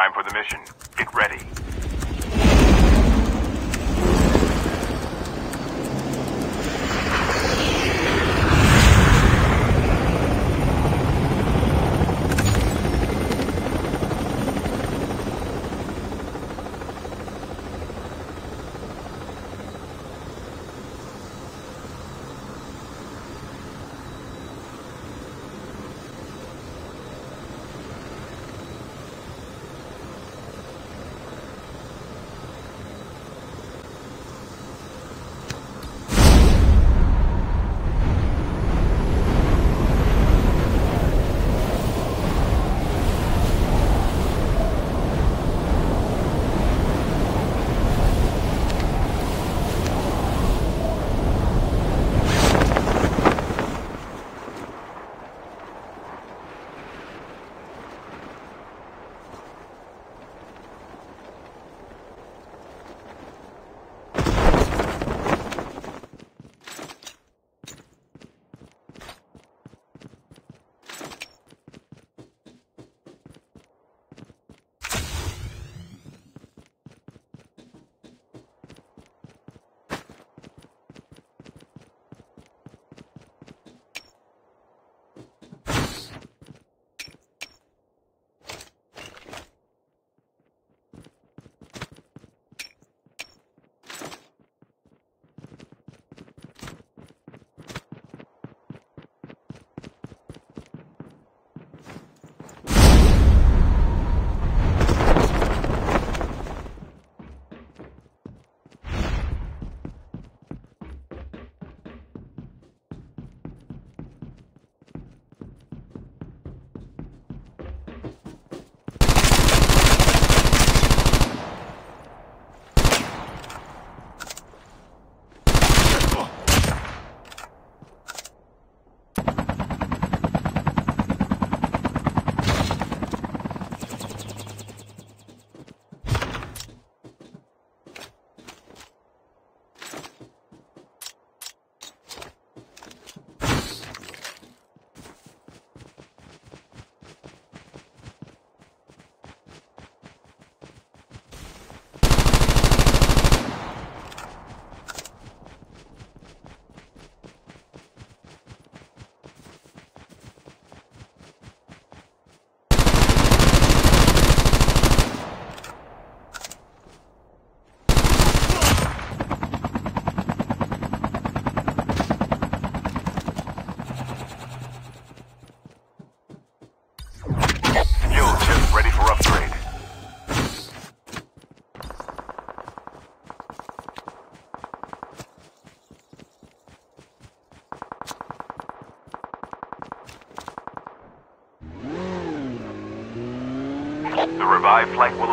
Time for the mission. Get ready.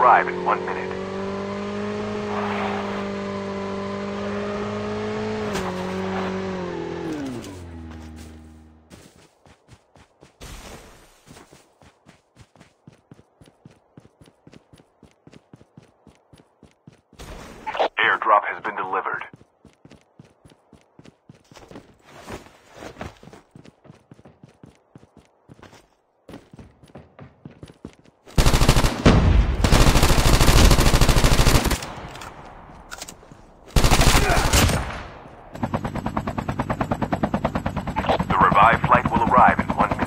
Arrive in one minute. Airdrop has been delivered. The revived flight will arrive in one minute.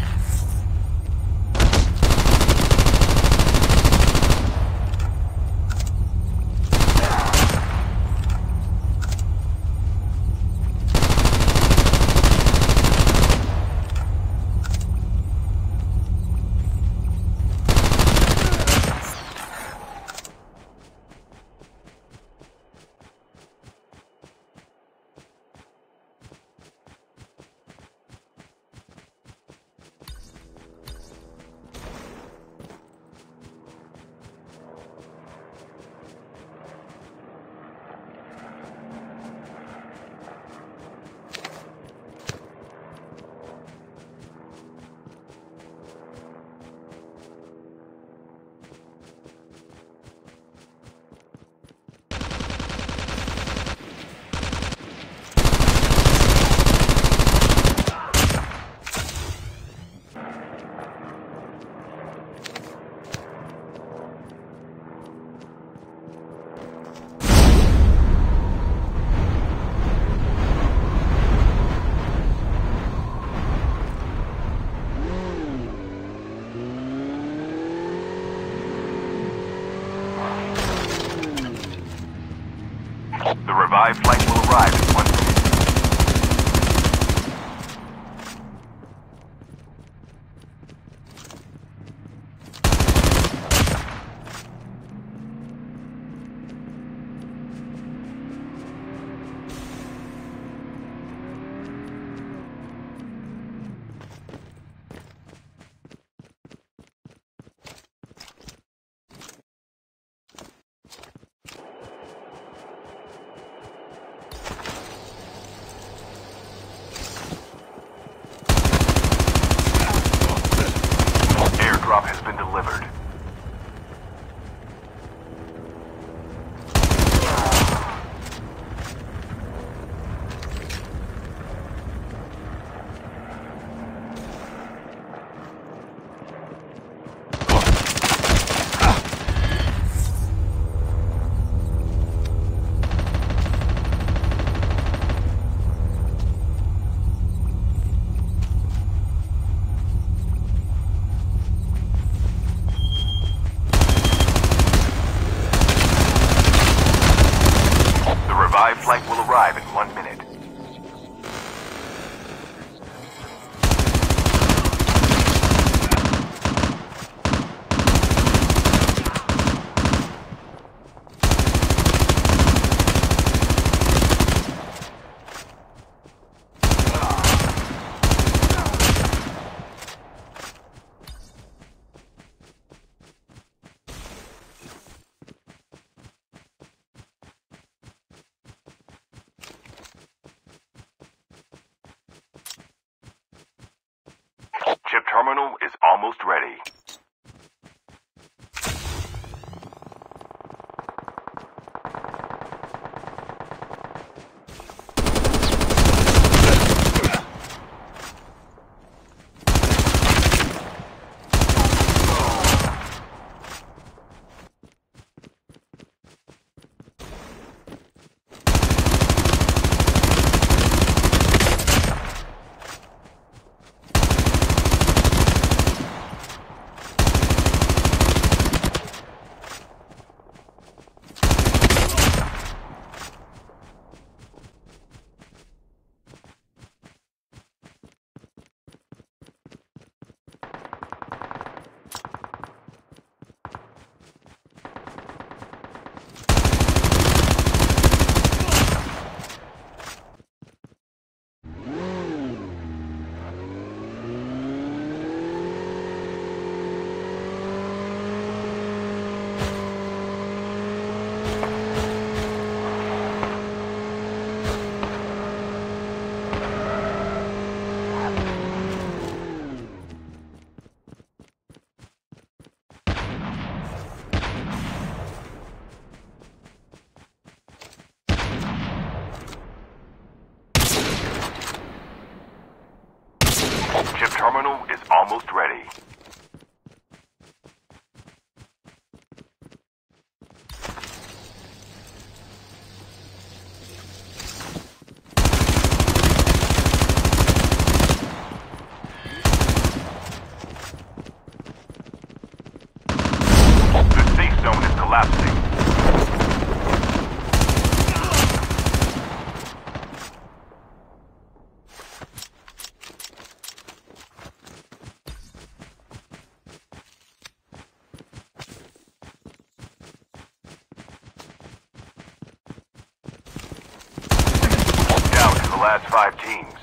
The revived flight will arrive in almost ready. last five teams.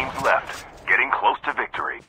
teams left, getting close to victory.